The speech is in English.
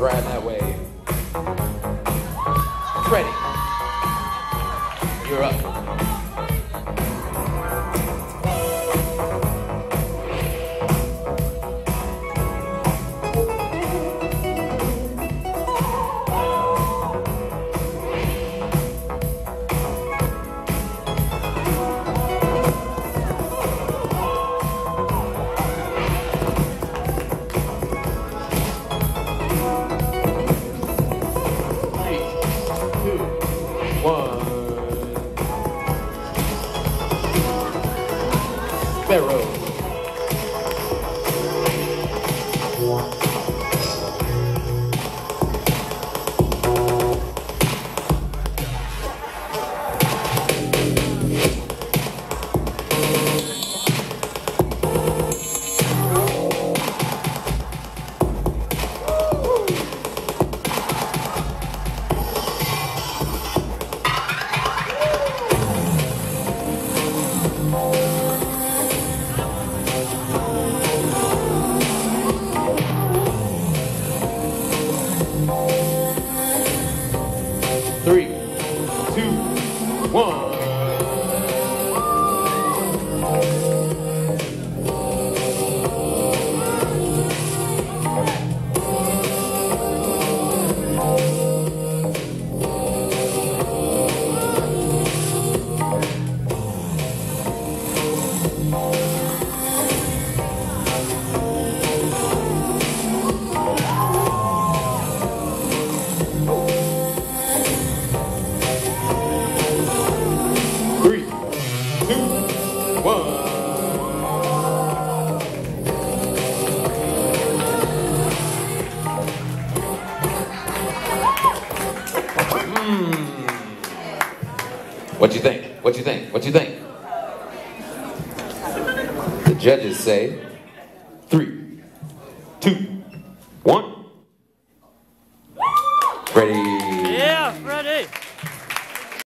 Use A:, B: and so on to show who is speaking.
A: Riding that way. Ready. You're up. One. Sparrow. Three, two, one. Hmm. What you think? What you think? What you think? The judges say three, two, one. Ready.